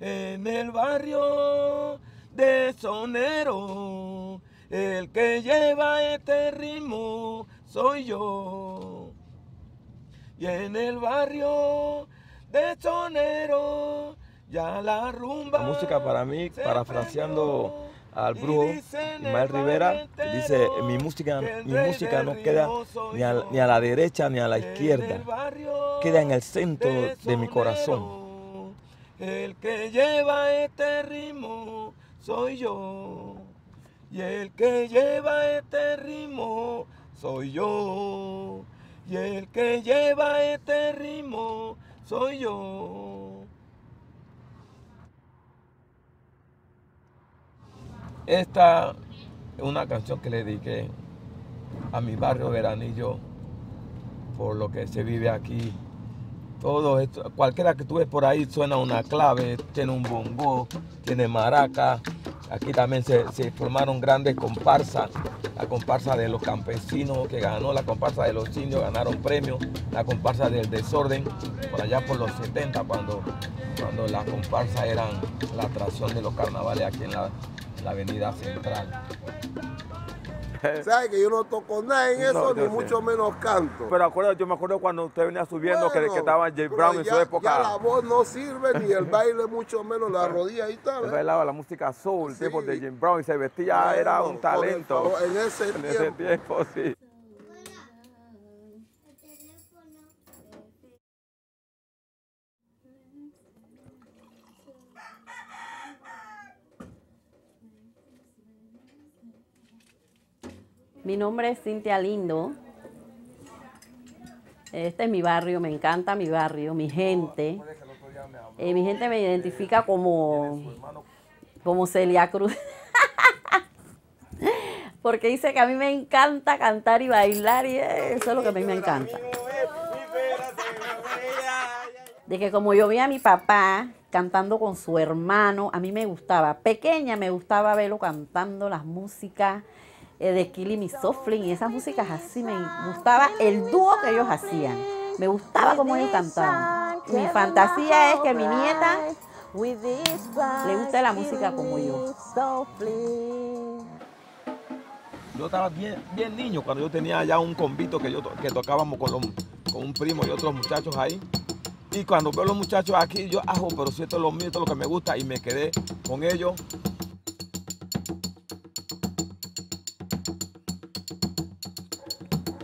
en el barrio de Sonero. El que lleva este ritmo soy yo. Y en el barrio de Sonero ya la rumba. La música para mí, se parafraseando al brujo Ismael Rivera, dice, mi música, mi música no queda ni a, yo. ni a la derecha ni a la izquierda, queda en el centro de mi corazón. El que lleva este ritmo soy yo. Y el que lleva este ritmo soy yo. Y el que lleva este ritmo soy yo. Esta es una canción que le dediqué a mi barrio Veranillo por lo que se vive aquí. Cualquiera que tú ves por ahí suena una clave, tiene un bongo, tiene maraca. Aquí también se, formaron grandes comparsas. La comparsa de los campesinos que ganó, la comparsa de los indios ganaron premios, la comparsa del desorden, por allá por los 70, cuando, cuando las comparsas eran la atracción de los carnavales aquí en la avenida central. ¿Sabes que yo no toco nada en eso, No, ni sé. mucho menos canto? Pero acuerdo, yo me acuerdo cuando usted venía subiendo que, Bueno, que estaba pero Brown en ya- su época. Ya la voz no sirve, ni el baile, mucho menos la rodilla está. Él ¿ves? bailaba la música soul, Sí. tiempo de James Brown y se vestía, Bueno, era un talento. favor, en ese En ese tiempo, sí. Mi nombre es Cintia Lindo. Este es mi barrio, me encanta mi barrio, mi gente. Eh, mi gente me identifica como, como Celia Cruz. Porque dice que a mí me encanta cantar y bailar y eso es lo que a mí me encanta. De que como yo vi a mi papá cantando con su hermano, a mí me gustaba. Pequeña me gustaba verlo cantando las músicas de Killing y Soflin y esas músicas así. Me gustaba el dúo que ellos hacían. Me gustaba cómo ellos cantaban. Mi fantasía es que mi nieta le guste la música como yo. Yo estaba bien, bien niño cuando yo tenía ya un convito que, yo, que tocábamos con, los- con un primo y otros muchachos ahí. Y cuando veo los muchachos aquí, yo, ajo, pero si esto es lo mío, esto es lo que me gusta, y me quedé con ellos.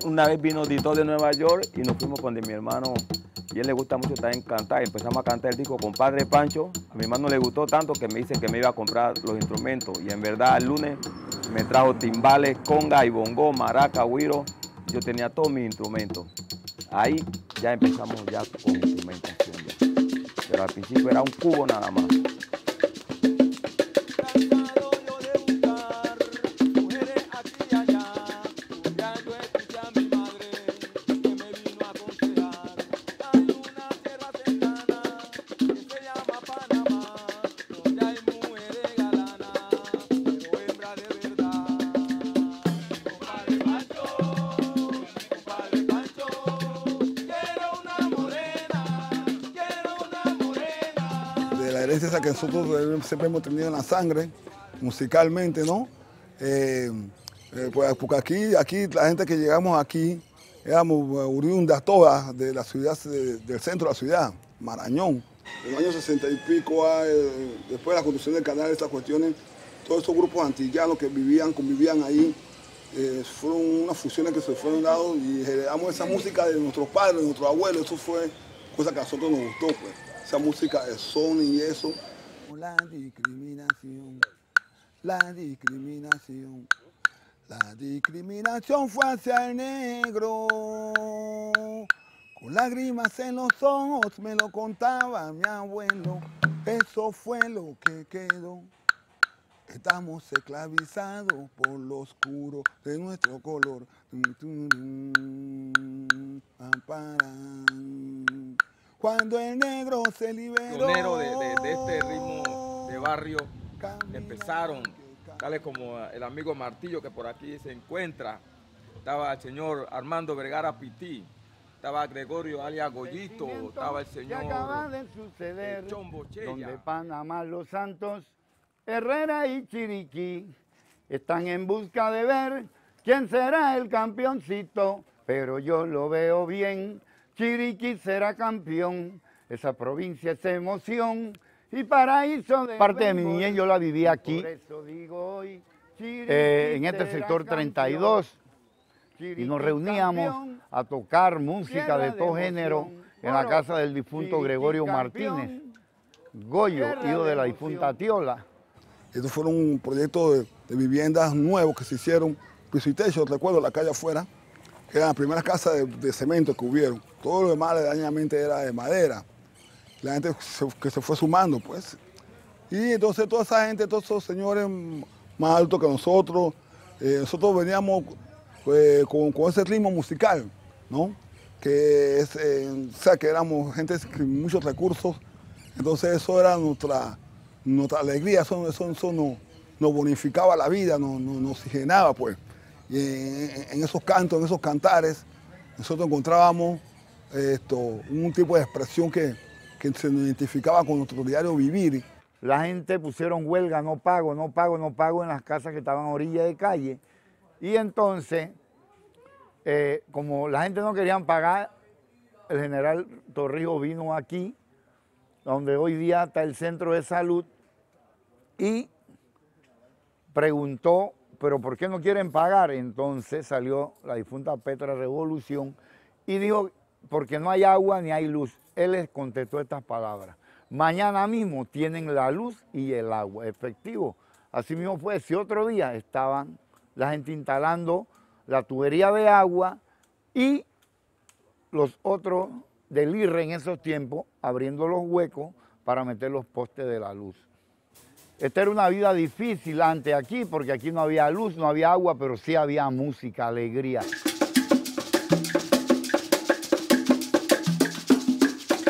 Una vez vino Dito de Nueva York y nos fuimos con mi hermano. Y él le gusta mucho también cantar. Empezamos a cantar el disco con Padre Pancho. A mi hermano le gustó tanto que me dice que me iba a comprar los instrumentos. Y en verdad el lunes me trajo timbales, conga y bongo, maraca, güiro. Yo tenía todos mis instrumentos. Ahí ya empezamos ya con instrumentación. Pero al principio era un cubo nada más. Herencia esa que nosotros eh, siempre hemos tenido en la sangre, musicalmente, ¿no? Eh, eh, pues, porque aquí, aquí, la gente que llegamos aquí, éramos oriundas todas de la ciudad, de- del centro de la ciudad, Marañón. En los años 60 y pico, ah, después de la construcción del canal, estas cuestiones, todos esos grupos antillanos que vivían, convivían ahí, fueron unas fusiones que se fueron dados y heredamos esa música de nuestros padres, de nuestros abuelos, eso fue cosa que a nosotros nos gustó, pues. Esa música de son y eso. La discriminación, la discriminación, la discriminación fue hacia el negro. Con lágrimas en los ojos me lo contaba mi abuelo, eso fue lo que quedó. Estamos esclavizados por lo oscuro de nuestro color. Cuando el negro se liberó. pionero de, de- de este ritmo de barrio empezaron, tales como el amigo Martillo que por aquí se encuentra, estaba el señor Armando Vergara Pití, estaba Gregorio alias Goyito, estaba el que señor acaba de suceder, Chombo donde Panamá, Los Santos, Herrera y Chiriquí están en busca de ver quién será el campeoncito, pero yo lo veo bien, Chiriquí será campeón, esa provincia es emoción y paraíso de Parte de mi niñez yo la viví aquí, Por eso digo hoy, eh, en este sector campeón. 32 y nos reuníamos campeón, a tocar música de de todo género emoción. en la casa del difunto Chiriquí Gregorio campeón, Martínez, Goyo, hijo de de la difunta Tiola. Estos fueron un proyecto de, de viviendas nuevos que se hicieron, piso y techo, recuerdo, la calle afuera, eran las primeras casas de, cemento que hubieron. Todo lo demás dañamente era de madera. La gente que se fue sumando, pues. Y entonces toda esa gente, todos esos señores más altos que nosotros, eh, nosotros veníamos eh, con, ese ritmo musical, ¿no? Que eh, o sea, que éramos gente con muchos recursos, entonces eso era nuestra, nuestra alegría, eso, eso, eso nos, nos bonificaba la vida, nos, nos, nos oxigenaba, pues. Y en, esos cantos, en esos cantares, nosotros encontrábamos esto, un tipo de expresión que, que se identificaba con nuestro diario vivir. La gente pusieron huelga, no pago, no pago, no pago en las casas que estaban a orilla de calle. Y entonces, eh, como la gente no quería pagar, el general Torrijos vino aquí, donde hoy día está el centro de salud, y preguntó, pero ¿por qué no quieren pagar? Entonces salió la difunta Petra Revolución y dijo, porque no hay agua ni hay luz. Él les contestó estas palabras. Mañana mismo tienen la luz y el agua, efectivo. Así mismo fue, si otro día estaban la gente instalando la tubería de agua y los otros del IRRE en esos tiempos abriendo los huecos para meter los postes de la luz. Esta era una vida difícil antes aquí, porque aquí no había luz, no había agua, pero sí había música, alegría.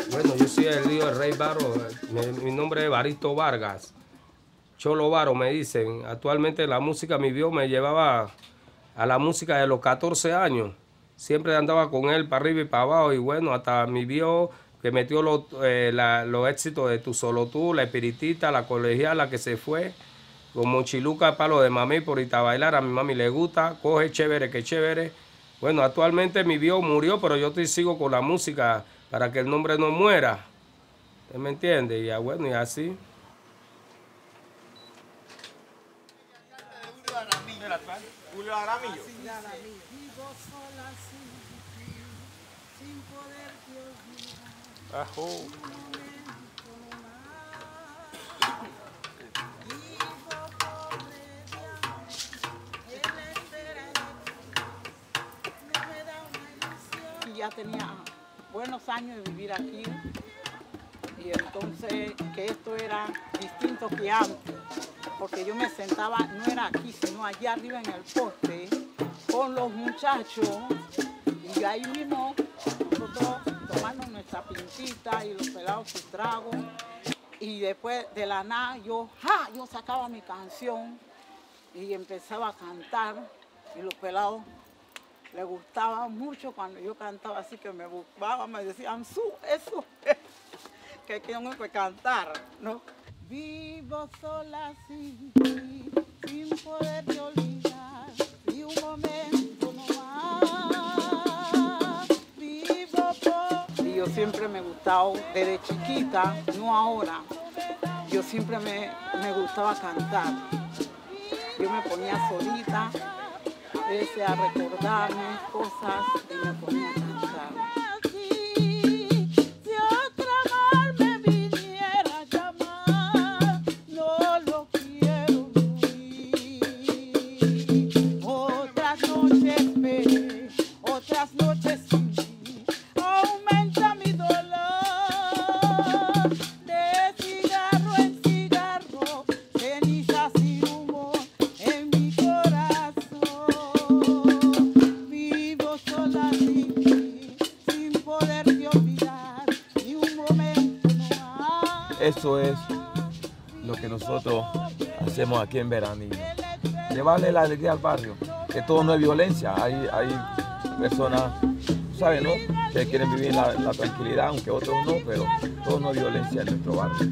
Bueno, yo soy el hijo del Rey Varo. Mi, nombre es Baristo Vargas. Cholo Varo me dicen. Actualmente la música, mi vio me llevaba a la música de los 14 años. Siempre andaba con él para arriba y para abajo. Y bueno, hasta mi vio que metió los, eh, la- los éxitos de Tu Solo Tú, La Espiritista, La Colegiala que se fue. Con Mochiluca, palo de mami, por a bailar. A mi mami le gusta. Coge chévere, que chévere. Bueno, actualmente mi viejo murió, pero yo estoy sigo con la música para que el nombre no muera. ¿Usted me entiende? Y ya, bueno, y así. Y ya tenía buenos años de vivir aquí. Y entonces que esto era distinto que antes. Porque yo me sentaba, no era aquí, sino allá arriba en el poste, con los muchachos. Y ahí mismo nosotros pintita y los pelados su trago. Y después de la nada yo, ¡ja! yo sacaba mi canción y empezaba a cantar. Y los pelados le gustaba mucho cuando yo cantaba así que me buscaban, me decían, su, eso, que tengo que cantar, ¿no? Vivo sola sin olvidar, yo siempre me he gustado, desde chiquita, no ahora, yo siempre me, me gustaba cantar. Yo me ponía solita, ese a recordarme cosas. Lo que nosotros hacemos aquí en Veranillo. Llevarle la alegría al barrio, que todo no es violencia. Hay, hay personas sabes, ¿no? Que quieren vivir la tranquilidad, aunque otros no, pero todo no es violencia en nuestro barrio.